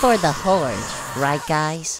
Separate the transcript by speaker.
Speaker 1: For the Horde, right guys?